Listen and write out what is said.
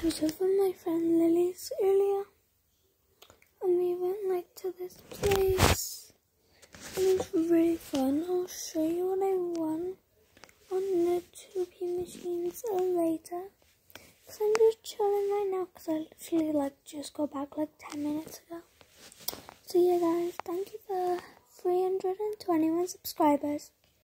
I was just with my friend Lily's earlier and we went like to this place. It was really fun. I'll show you what I won on the 2p machines later. Because I'm just chilling right now because I literally like just got back like 10 minutes ago. So yeah guys, thank you for 321 subscribers.